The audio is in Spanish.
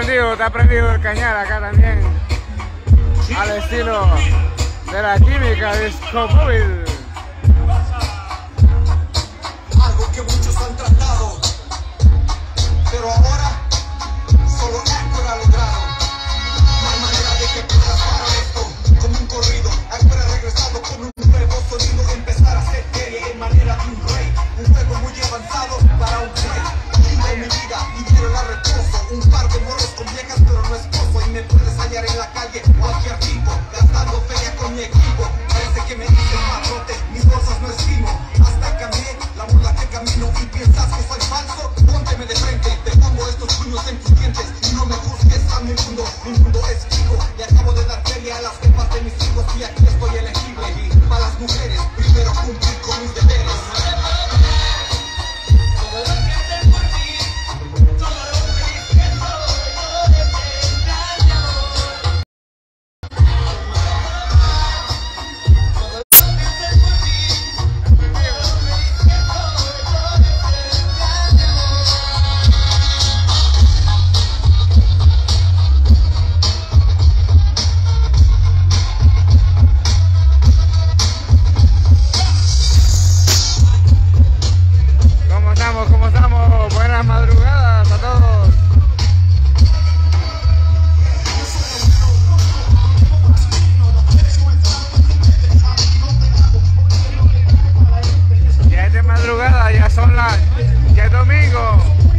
está prendido el cañar acá también. Al estilo de la química disco móvil. Algo que muchos han tratado, pero ahora solo esto lo ha logrado. No hay manera de que puedas parar esto como un corrido. Ahora regresado con un nuevo sonido, empezar a hacer serie en manera de un rey. Un juego muy avanzado para un rey. Vivo mi vida y quiero la primero cumplir con mis deberes. son las 10 domingo.